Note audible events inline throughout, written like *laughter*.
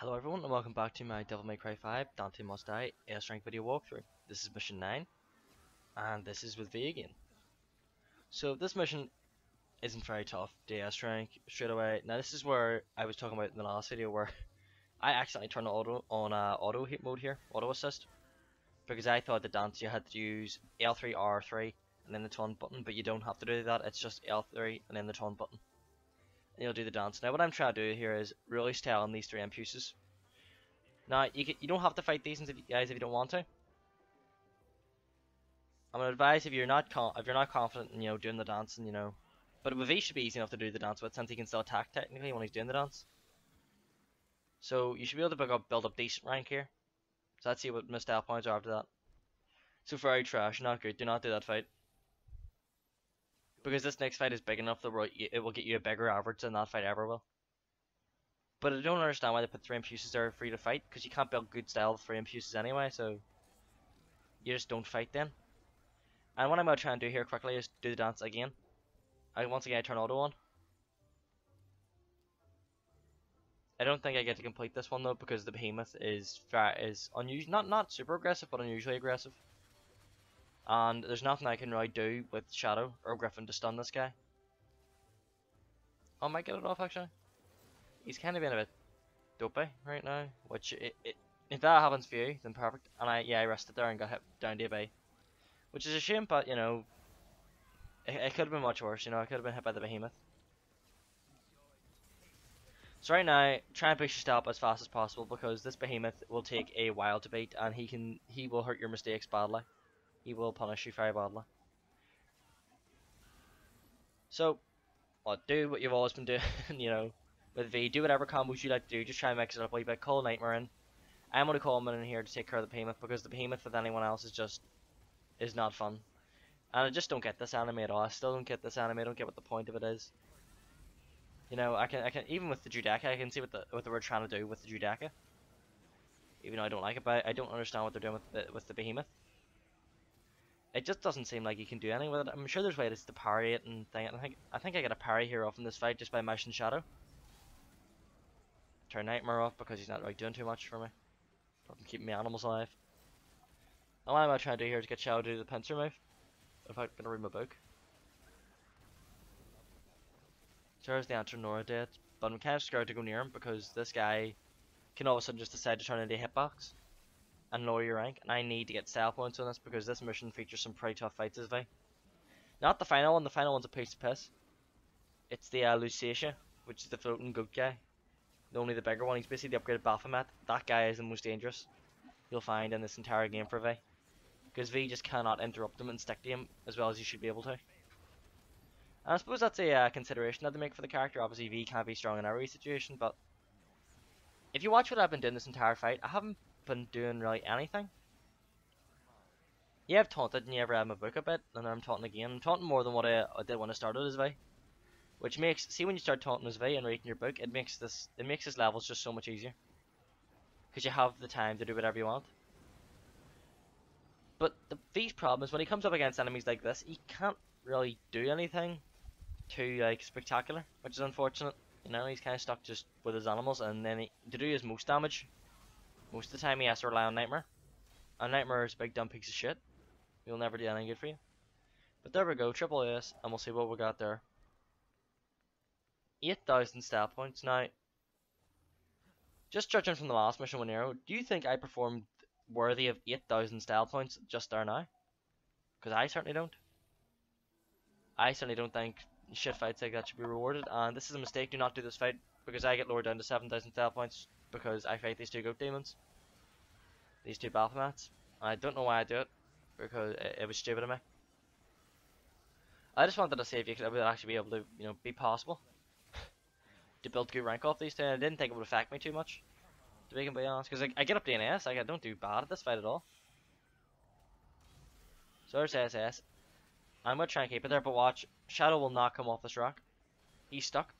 Hello everyone and welcome back to my Devil May Cry 5 Dante Must Die Air rank video walkthrough. This is mission 9 and this is with V again. So this mission isn't very tough, the S rank straight away. Now this is where I was talking about in the last video where *laughs* I accidentally turned auto on uh, auto hit mode here, auto assist. Because I thought the dance you had to use L3 R3 and then the taunt button, but you don't have to do that, it's just L3 and then the taunt button and you'll do the dance. Now what I'm trying to do here is really stay on these three Empusas. Now you can, you don't have to fight these guys if you don't want to. I'm gonna advise if you're not if you're not confident in you know doing the dance and you know, but with V should be easy enough to do the dance with since he can still attack technically when he's doing the dance. So you should be able to build up build up decent rank here. So let's see what missed out points are after that. So very trash, not good. Do not do that fight because this next fight is big enough that it will get you a bigger average than that fight ever will. But I don't understand why they put 3 Empusas there free to fight, because you can't build good style with 3 Empusas anyway, so you just don't fight then. And what I'm going to try and do here quickly is do the dance again. I Once again I turn auto on. I don't think I get to complete this one though because the behemoth is is unusual, not not super aggressive, but unusually aggressive. And there's nothing I can really do with Shadow or Griffon to stun this guy. Oh, I might get it off actually. He's kind of being a bit dopey right now, which it, it, if that happens for you, then perfect. And I yeah I rested there and got hit down bay, which is a shame, but you know, it, it could have been much worse. You know, I could have been hit by the behemoth. So right now, try and push your stop as fast as possible because this behemoth will take a while to beat, and he can he will hurt your mistakes badly he will punish you very badly. So, well, do what you've always been doing, *laughs* you know, with V. Do whatever combos you like to do. Just try and mix it up a wee bit. Call Nightmare in. I'm going to call him in here to take care of the behemoth because the behemoth with anyone else is just is not fun. And I just don't get this anime at all. I still don't get this anime. I don't get what the point of it is. You know, I can I can even with the Judecca, I can see what the what they were trying to do with the Judecca. Even though I don't like it, but I don't understand what they're doing with the with the behemoth it just doesn't seem like you can do anything with it. I'm sure there's ways to parry it and thing. I think I think I get a parry here off in this fight just by mashing Shadow. Turn Nightmare off because he's not really doing too much for me. Doesn't keep me animals alive. And what am I trying to do here to get Shadow to do the pincer move? If I'm gonna read my book. There's the answer Nora did, but I'm kind of scared to go near him because this guy can all of a sudden just decide to turn into a hitbox and lower your rank, and I need to get style points on this because this mission features some pretty tough fights as well. Not the final one, the final one's a piece of piss. It's the uh, which is the floating good guy. The only the bigger one, he's basically the upgraded Baphomet. That guy is the most dangerous you'll find in this entire game for V. Because V just cannot interrupt him and stick to him as well as you should be able to. And I suppose that's a uh, consideration that they make for the character. Obviously V can't be strong in every situation, but if you watch what I've been doing this entire fight, I haven't been doing really anything. Yeah, I've taunted and you ever had my book a bit, and I'm taunting again. I'm taunting more than what I, I did when I started as V. Which makes, see when you start taunting as V and reading your book, it makes this, it makes this levels just so much easier. Because you have the time to do whatever you want. But the V's problem is when he comes up against enemies like this, he can't really do anything too like spectacular, which is unfortunate. You know, he's kind of stuck just with his animals, and then he, to do his most damage, most of the time he has to rely on Nightmare. And Nightmare is a big dumb piece of shit. He'll never do anything good for you. But there we go, triple S, and we'll see what we got there. 8,000 style points. Now, just judging from the last mission with Nero, do you think I performed worthy of 8,000 style points just there now? Because I certainly don't. I certainly don't think shit fights like that should be rewarded, and this is a mistake. Do not do this fight because I get lowered down to 7,000 style points because I fight these two goat demons. These two Baphomets. I don't know why I do it, because it, it was stupid of me. I just wanted to see if you could actually be able to, you know, be possible *laughs* to build good rank off these two. I didn't think it would affect me too much, to be completely honest, because I, I, get up to an S, like, I don't do bad at this fight at all. So there's SS. I'm gonna try and keep it there, but watch, Shadow will not come off this rock. He's stuck.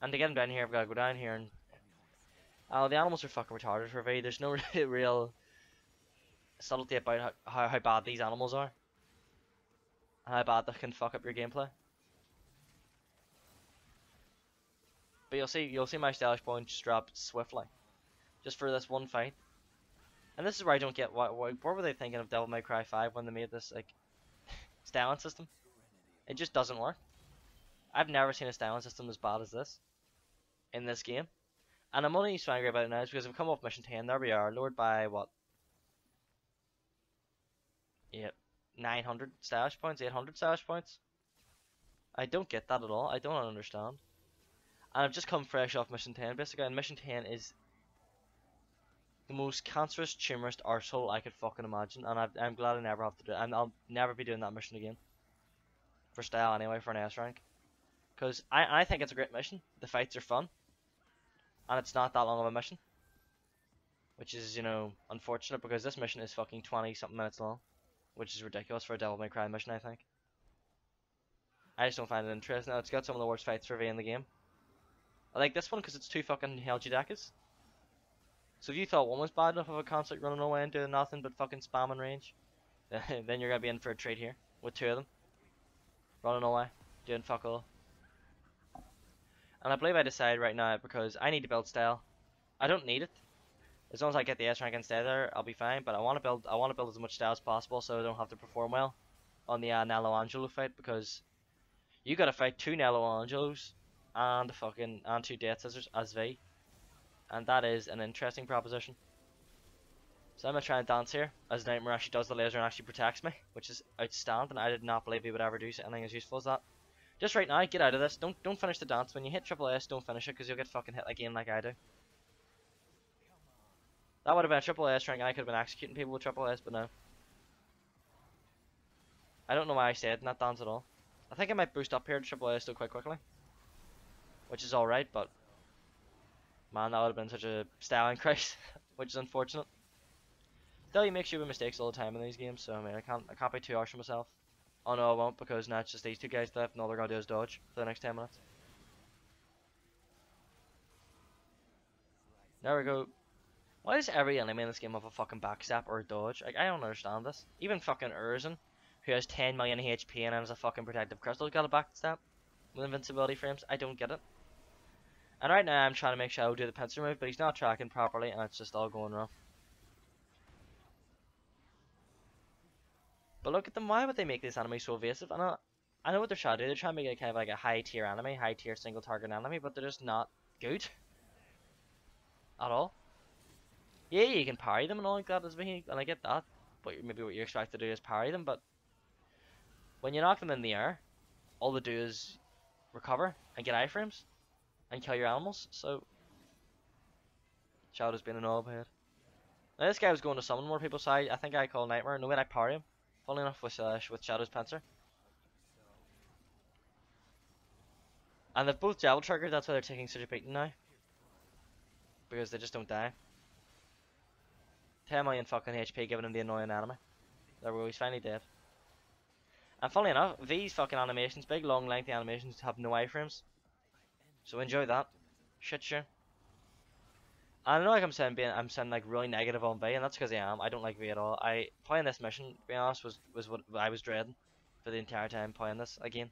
And to get him down here, I've got to go down here and Oh, the animals are fucking retarded for V. There's no *laughs* real subtlety about how, how, bad these animals are. How bad they can fuck up your gameplay. But you'll see you'll see my stylish points drop swiftly. Just for this one fight. And this is where I don't get what what, what were they thinking of Devil May Cry 5 when they made this like *laughs* styling system? It just doesn't work. I've never seen a styling system as bad as this in this game. And I'm only so angry about it now is because I've come off mission 10, there we are, lowered by what? Yep, 900 stash points, 800 stash points. I don't get that at all, I don't understand. And I've just come fresh off mission 10, basically, and mission 10 is the most cancerous, tumorous arsehole I could fucking imagine, and i am glad I never have to do it, and I'll never be doing that mission again. For style anyway, for an S rank. Because I, I think it's a great mission, the fights are fun, and it's not that long of a mission. Which is, you know, unfortunate because this mission is fucking 20 something minutes long. Which is ridiculous for a Devil May Cry mission, I think. I just don't find it interesting. It's got some of the worst fights for V in the game. I like this one because it's two fucking Hell Judeccas. So if you thought one was bad enough of a concept running away and doing nothing but fucking spamming range, *laughs* then you're gonna be in for a treat here with two of them. Running away, doing fuck all. And I believe I decided right now because I need to build style. I don't need it. As long as I get the S rank and stay there, I'll be fine. But I want to build. I want to build as much style as possible, so I don't have to perform well on the uh, Nello Angelo fight because you got to fight two Nello Angelos and fucking and two Death Scissors as V, and that is an interesting proposition. So I'm gonna try and dance here as Nightmare actually does the laser and actually protects me, which is outstanding. I did not believe he would ever do anything as useful as that. Just right now, get out of this. Don't don't finish the dance. When you hit triple S, don't finish it because you'll get fucking hit again like I do. That would have been a triple S rank. I could have been executing people with triple S, but no. I don't know why I stayed not dance at all. I think I might boost up here to triple S still quite quickly. Which is alright, but... Man, that would have been such a style *laughs* increase, which is unfortunate. Still, you make stupid mistakes all the time in these games, so I mean, I can't, I can't be too harsh on myself. Oh no, I won't because now it's just these two guys left and all they're gonna do is dodge for the next 10 minutes. There we go. Why does every enemy in this game have a fucking backstep or a dodge? Like, I don't understand this. Even fucking Urizen, who has 10 million HP and has a fucking protective crystal, got a backstep with invincibility frames. I don't get it. And right now I'm trying to make Shadow do the pincer move, but he's not tracking properly and it's just all going wrong. But look at them, why would they make this anime so evasive? And I, I know what they're trying to do, they're trying to make it kind of like a high tier anime, high tier single target anime, but they're just not good. *laughs* At all. Yeah, you can parry them and all like that, and I get that. But maybe what you expect to do is parry them, but when you knock them in the air, all they do is recover and get iframes and kill your animals, so Shadow's been an all head. Now this guy was going to summon more people, so I, I think I call Nightmare. No way I parry him. Funnily enough with, uh, with Shadow's Pincer. And they've both Javel triggered, that's why they're taking such a beating now. Because they just don't die. 10 million fucking HP giving him the annoying enemy. There we go, he's finally dead. And funnily enough, these fucking animations, big long lengthy animations, have no iframes. So enjoy that. Shit sure. I don't know like I'm saying being I'm saying like really negative on V and that's because I am. I don't like V at all. I playing this mission, to be honest, was was what I was dreading for the entire time playing this again.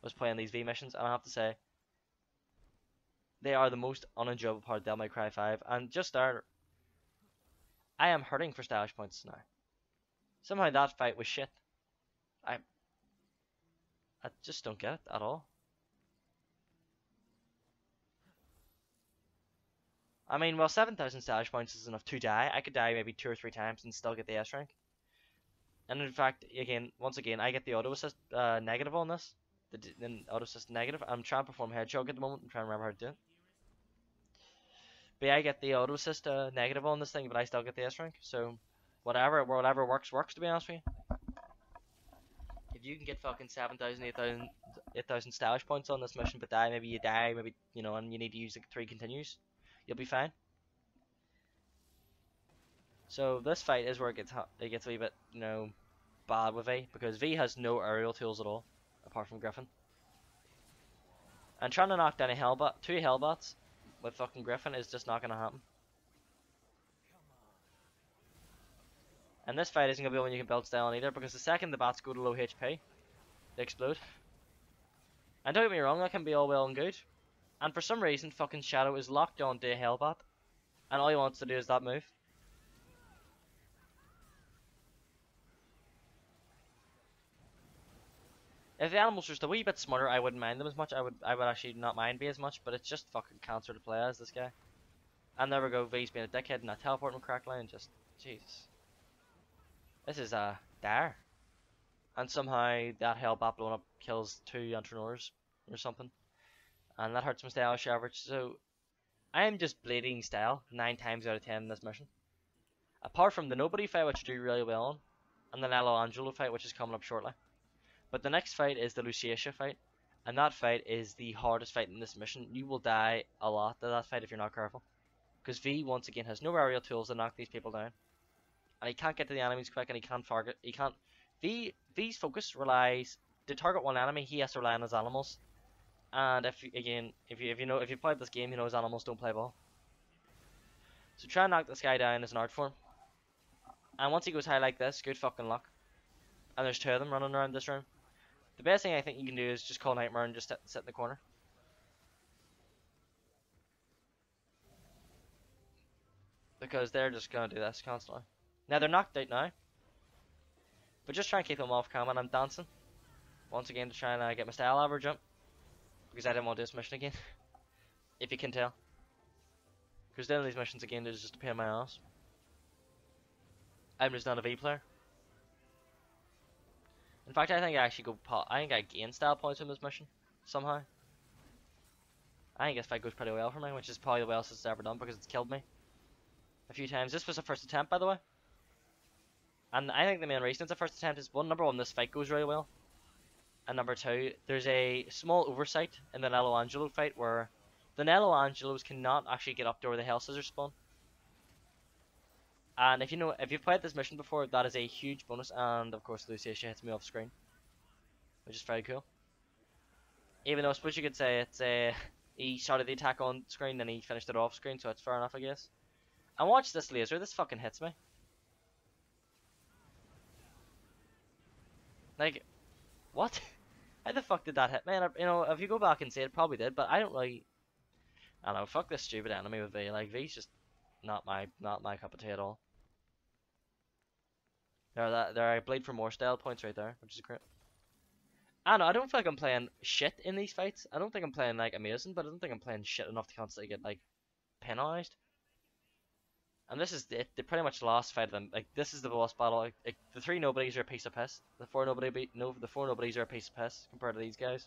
Was playing these V missions and I have to say they are the most unenjoyable part of Devil May Cry 5 and just there I am hurting for stylish points now. Somehow that fight was shit. I I just don't get it at all. I mean, well, 7,000 stash points is enough to die. I could die maybe two or three times and still get the S rank. And in fact, again, once again, I get the auto assist uh, negative on this. The, the auto assist negative. I'm trying to perform hedgehog at the moment. I'm trying to remember how to do it. But yeah, I get the auto assist uh, negative on this thing, but I still get the S rank. So whatever, whatever works, works. To be honest with you. If you can get fucking 7,000, 8,000, 8,000 stash points on this mission, but die, maybe you die, maybe you know, and you need to use like three continues you'll be fine. So this fight is where it gets it gets a wee bit you know bad with V because V has no aerial tools at all apart from Griffon. And trying to knock down a Hellbat, two Hellbats with fucking Griffon is just not gonna happen. And this fight isn't gonna be one you can build style on either because the second the bats go to low HP, they explode. And don't get me wrong, that can be all well and good, And for some reason, fucking Shadow is locked onto a Hellbat. And all he wants to do is that move. If the animals were just a wee bit smarter, I wouldn't mind them as much. I would I would actually not mind be as much, but it's just fucking cancer to play as this guy. And there we go, V's being a dickhead and not teleporting correctly and just Jesus. This is uh dire. And somehow that Hellbat blowing up kills two entrepreneurs or something. And that hurts my style average. So I am just bleeding style nine times out of ten in this mission. Apart from the nobody fight which I do really well on, and the Nello Angelo fight which is coming up shortly. But the next fight is the Lusachia fight, and that fight is the hardest fight in this mission. You will die a lot to that fight if you're not careful. Because V once again has no aerial tools to knock these people down. And he can't get to the enemies quick and he can't target he can't V V's focus relies to target one enemy, he has to rely on his animals. And if again, if you if you know if you played this game, you know animals don't play ball. So try and knock this guy down as an art form. And once he goes high like this, good fucking luck. And there's two of them running around this room. The best thing I think you can do is just call Nightmare and just sit, sit in the corner. Because they're just going to do this constantly. Now they're knocked out now. But just try and keep them off camera I'm dancing. Once again to try and uh, get my style average up. Because I didn't want to do this mission again. if you can tell. Because doing these missions again is just a pain in my ass. I'm just not a V player. In fact, I think I actually go. I think I gain style points in this mission somehow. I think this fight goes pretty well for me, which is probably the best it's ever done because it's killed me a few times. This was the first attempt, by the way. And I think the main reason it's the first attempt is one, number one, this fight goes really well. And number two, there's a small oversight in the Nello Angelo fight where the Nello Angelos cannot actually get up to where the Hell Scissors spawn. And if you know, if you've played this mission before, that is a huge bonus. And of course, Lucia hits me off screen, which is very cool. Even though I suppose you could say it's a he started the attack on screen, then he finished it off screen, so it's fair enough, I guess. And watch this laser. This fucking hits me. Like, what? *laughs* How the fuck did that hit me? You know, if you go back and see it, probably did, but I don't really. I don't know. Fuck this stupid enemy with V. Like V's just not my not my cup of tea at all. There, that there, I played for more style points right there, which is great. I don't know. I don't feel like I'm playing shit in these fights. I don't think I'm playing like amazing, but I don't think I'm playing shit enough to constantly get like penalized. And this is it. They pretty much lost fight of them. Like this is the boss battle. Like, like, the three nobodies are a piece of piss. The four nobody be no the four nobodies are a piece of piss compared to these guys.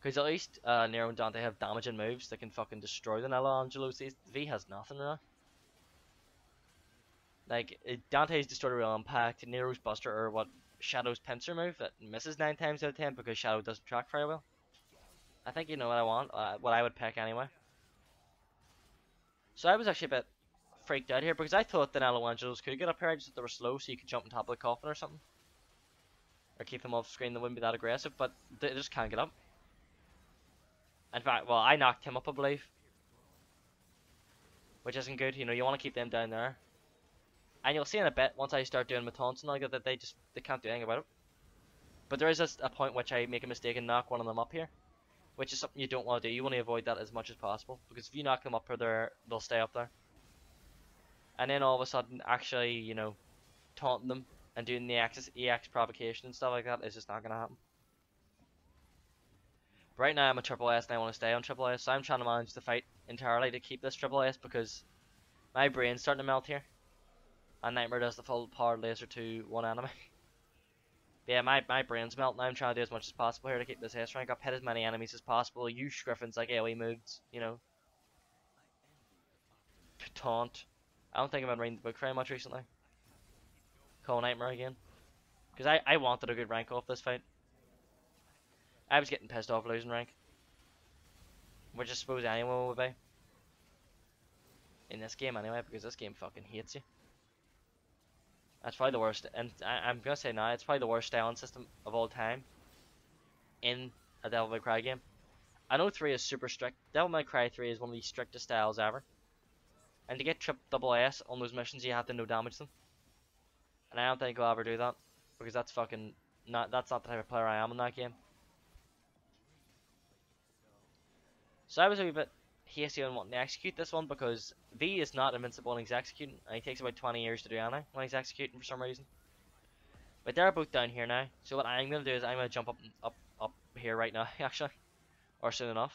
Because at least uh, Nero and Dante have damaging moves that can fucking destroy the Nello Angelo. V has nothing really. Like Dante's destroyed real impact. Nero's Buster or what Shadow's pincer move that misses nine times out of ten because Shadow doesn't track very well. I think you know what I want. Uh, what I would pick anyway. So I was actually a bit freaked out here because I thought Nello Angelos could get up here, I just that they were slow so you could jump on top of the coffin or something. Or keep them off screen, they wouldn't be that aggressive, but they just can't get up. In fact, well, I knocked him up, I believe. Which isn't good, you know, you want to keep them down there. And you'll see in a bit, once I start doing my taunts and all that, that, they just, they can't do anything about it. But there is a, a point which I make a mistake and knock one of them up here which is something you don't want to do. You want to avoid that as much as possible because if you knock them up there, they'll stay up there. And then all of a sudden, actually, you know, taunting them and doing the EX, EX provocation and stuff like that is just not going to happen. But right now, I'm a triple S and I want to stay on triple S, so I'm trying to manage the fight entirely to keep this triple S because my brain's starting to melt here. And Nightmare does the full power laser to one enemy. *laughs* yeah, my, my brain's melting. I'm trying to do as much as possible here to keep this S rank up, hit as many enemies as possible, use Griffons like AoE moves, you know. Taunt. I don't think I've been reading the book very much recently. Call Nightmare again. Because I, I wanted a good rank off this fight. I was getting pissed off losing rank. Which I suppose anyone would be. In this game anyway, because this game fucking hates you. That's probably the worst, and I, am gonna say now, it's probably the worst styling system of all time in a Devil May Cry game. I know 3 is super strict. Devil May Cry 3 is one of the strictest styles ever. And to get trip double S on those missions, you have to no damage them. And I don't think I'll ever do that. Because that's fucking not that's not the type of player I am in that game. So I was a wee bit hasty on wanting to execute this one because V is not invincible when he's executing, and he takes about 20 years to do anything when he's executing for some reason. But they're both down here now, so what I'm going to do is I'm going to jump up, up, up here right now, *laughs* actually, or soon enough,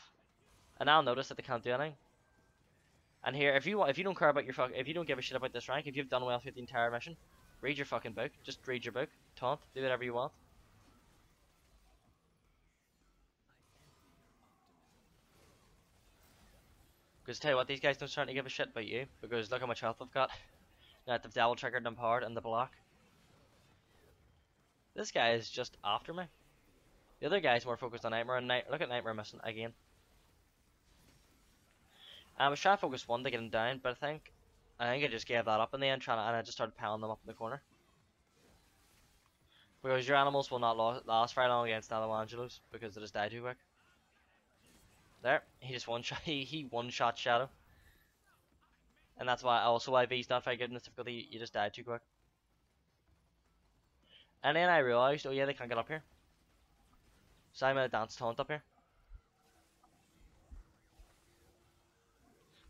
and I'll notice that they can't do anything. And here, if you want, if you don't care about your fuck, if you don't give a shit about this rank, if you've done well through the entire mission, read your fucking book. Just read your book, taunt, do whatever you want. Because tell you what, these guys don't start to give a shit about you. Because look how much health I've got. Now they've double triggered and powered in the block. This guy is just after me. The other guy's more focused on Nightmare, and Night look at Nightmare missing again. I was trying to focus one to get him down, but I think I think I just gave that up in the end, trying to, and I just started piling them up in the corner. Because your animals will not last very long against Nello Angelos because they just die too quick. There, he just one shot. *laughs* He he one shot Shadow, and that's why also why V's not very good in this difficulty. You just die too quick. And then I realized, oh yeah, they can't get up here. So I'm gonna dance taunt up here.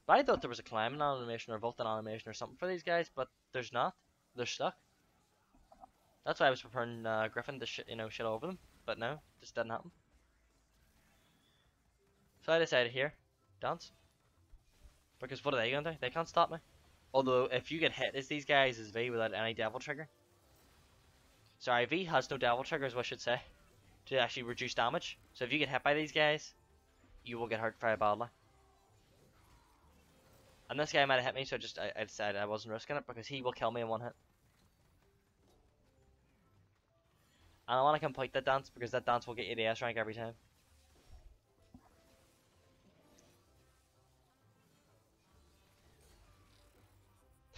But I thought there was a climbing animation or vaulting animation or something for these guys, but there's not. They're stuck. That's why I was preparing uh, Griffon to you know, shit over them, but no, this didn't happen. So I decided here, dance. Because what are they gonna do? They can't stop me. Although, if you get hit as these guys as V without any devil trigger. Sorry, V has no devil triggers, I should say. To actually reduce damage. So if you get hit by these guys, you will get hurt very badly. And this guy might have hit me, so just I, I decided I wasn't risking it because he will kill me in one hit. And I want to complete that dance because that dance will get you the S rank every time.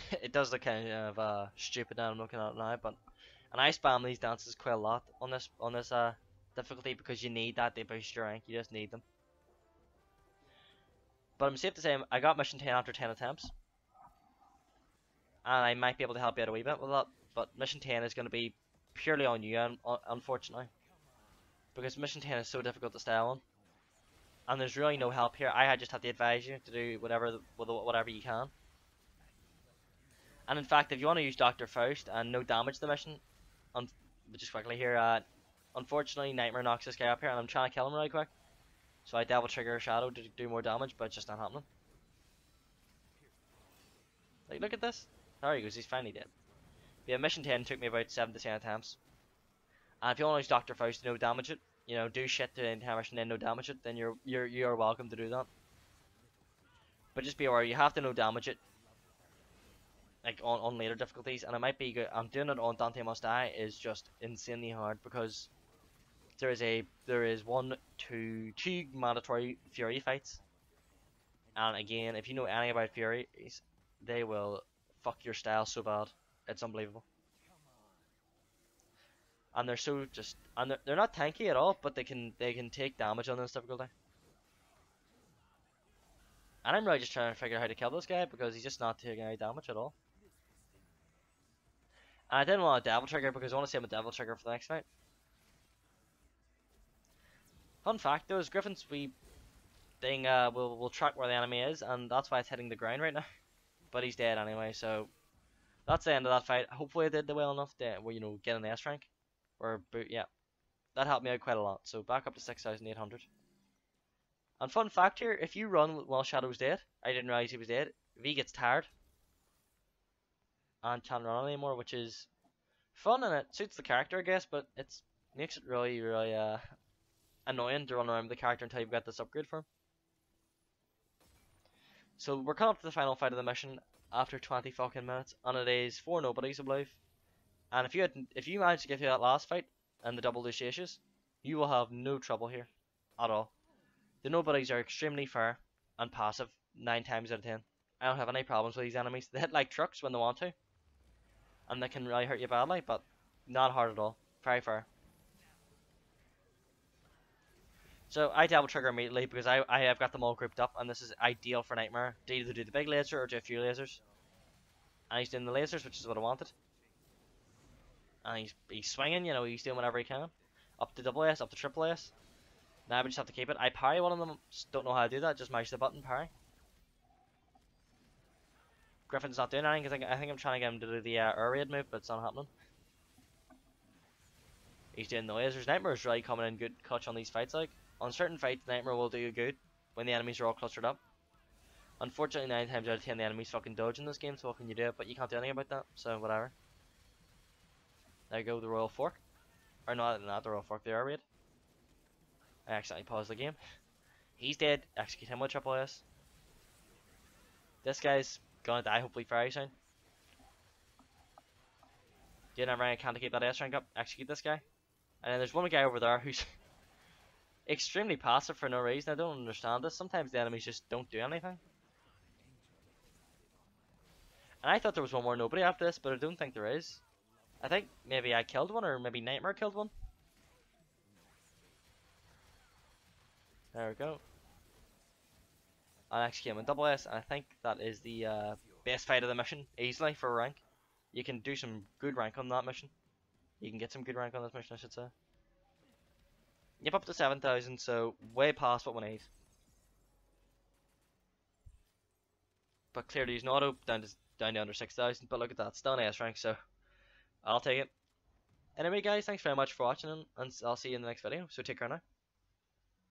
*laughs* it does look kind of uh, stupid now I'm looking at now, but and I spam these dances quite a lot on this on this uh, difficulty because you need that to boost your rank. You just need them. But I'm safe to say I got mission 10 after 10 attempts. And I might be able to help you out a wee bit with that. But mission 10 is going to be purely on you, unfortunately. Because mission 10 is so difficult to stay on. And there's really no help here. I just have to advise you to do whatever whatever you can. And in fact, if you want to use Dr. Faust and no damage the mission, um, just quickly here, uh, unfortunately Nightmare knocks this guy up here and I'm trying to kill him really quick. So I double trigger shadow to do more damage, but it's just not happening. Like, look at this. There he goes, he's finally dead. Yeah, mission 10 took me about 7 to 10 attempts. And if you want to use Dr. Faust to no damage it, you know, do shit to the entire mission and then no damage it, then you're you're you're welcome to do that. But just be aware, you have to no damage it like on, on later difficulties, and it might be good. I'm doing it on Dante Must Die is just insanely hard because there is a there is one, two, two mandatory Fury fights, and again, if you know anything about Furies, they will fuck your style so bad, it's unbelievable. And they're so just, and they're, they're not tanky at all, but they can they can take damage on this difficulty. And I'm really just trying to figure out how to kill this guy because he's just not taking any damage at all. I didn't want a devil trigger because I want to see him a devil trigger for the next fight. Fun fact though is Griffon's we thing uh will will track where the enemy is and that's why it's hitting the ground right now. *laughs* But he's dead anyway, so that's the end of that fight. Hopefully I did the well enough to well, you know, get an S rank. Or boot. yeah. That helped me out quite a lot. So back up to six thousand eight hundred. And fun fact here, if you run while Shadow's dead, I didn't realize he was dead, V gets tired and run anymore, which is fun and it suits the character, I guess, but it makes it really, really uh, annoying to run around the character until you've got this upgrade for him. So we're coming up to the final fight of the mission after 20 fucking minutes, and it is four nobodies, I believe. And if you had, if you manage to get through that last fight and the double Lucius, you will have no trouble here at all. The nobodies are extremely fair and passive nine times out of ten. I don't have any problems with these enemies. *laughs* They hit like trucks when they want to Um, and they can really hurt you badly, but not hard at all. Very fair. So I double trigger immediately because I, I have got them all grouped up and this is ideal for Nightmare to either do the big laser or do a few lasers. And he's doing the lasers, which is what I wanted. And he's, he's swinging, you know, he's doing whatever he can. Up to double S, up to triple S. Now we just have to keep it. I parry one of them, just don't know how to do that, just mash the button, parry. Griffon's not doing anything because I think I'm trying to get him to do the uh, air raid move, but it's not happening. He's doing noise. There's Nightmare's really coming in good clutch on these fights. Like on certain fights, Nightmare will do you good when the enemies are all clustered up. Unfortunately, nine times out of ten, the enemies fucking dodge in this game. So what can you do? But you can't do anything about that. So whatever. There you go, the Royal Fork. Or not, not the Royal Fork, the air raid. I accidentally paused the game. He's dead. Execute him with triple S. This guy's gonna die hopefully very soon. Yeah, never mind. I can't keep that S rank up. Execute this guy. And then there's one guy over there who's *laughs* extremely passive for no reason. I don't understand this. Sometimes the enemies just don't do anything. And I thought there was one more nobody after this, but I don't think there is. I think maybe I killed one, or maybe Nightmare killed one. There we go. I actually came in double S, and I think that is the uh, best fight of the mission, easily, for rank. You can do some good rank on that mission. You can get some good rank on this mission, I should say. Yep, up to 7,000, so way past what we need. But clearly he's not up, down to, down to under 6,000, but look at that, still an S rank, so I'll take it. Anyway guys, thanks very much for watching, and I'll see you in the next video, so take care now.